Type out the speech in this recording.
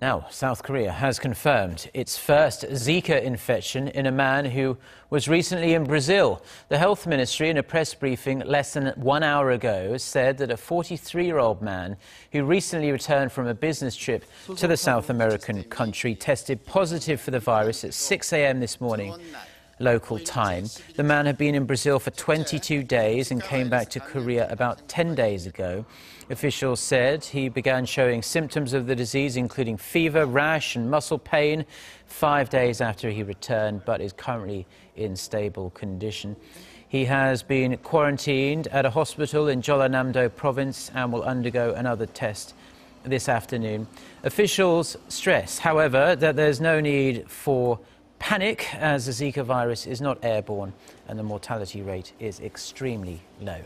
Now, South Korea has confirmed its first Zika infection in a man who was recently in Brazil. The health ministry, in a press briefing less than one hour ago, said that a 43 year old man who recently returned from a business trip to the South American country tested positive for the virus at 6 a.m. this morning local time. The man had been in Brazil for 22 days and came back to Korea about 10 days ago. Officials said he began showing symptoms of the disease, including fever, rash, and muscle pain, five days after he returned, but is currently in stable condition. He has been quarantined at a hospital in Jeollanam-do province and will undergo another test this afternoon. Officials stress, however, that there's no need for Panic as the Zika virus is not airborne and the mortality rate is extremely low.